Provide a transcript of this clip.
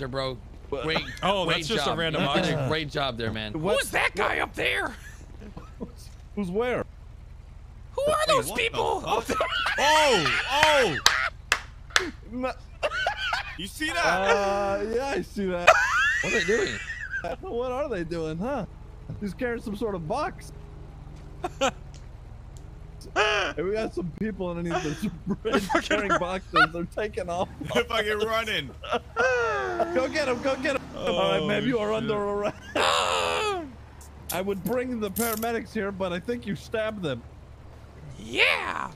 There, bro. Great. Oh, great that's just a random You object. Great job there, man. What- Who's that guy up there? Who's where? Who are those what the people? fuck? Oh, oh! You see that? Uh, yeah, I see that. What are they doing? what are they doing, huh? He's carrying some sort of box. and we got some people underneath this bridge carrying boxes. They're taking off. They're fucking running. Go get him! Go get him! Oh, All right, man, you are shit. under arrest. I would bring the paramedics here, but I think you stabbed them. Yeah.